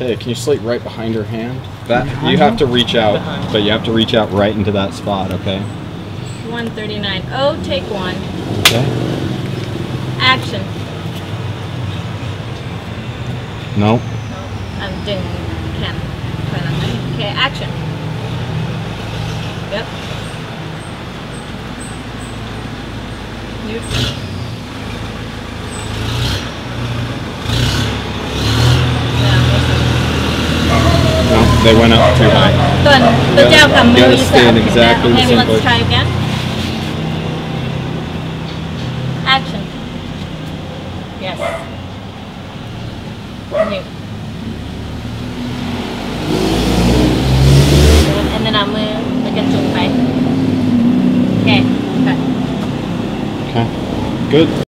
Okay, can you slate right behind her hand? That Behind you have to reach out, Behind. but you have to reach out right into that spot. Okay. 139. Oh, take one. Okay. Action. No. I'm doing can. Okay, action. Yep. Use. they went up too high. Tuần, tôi trao cảm ơn Lisa ở Việt Nam. Em let's try again. Action. Yes. New. And then I'm looking to Okay. Okay. Okay. Good.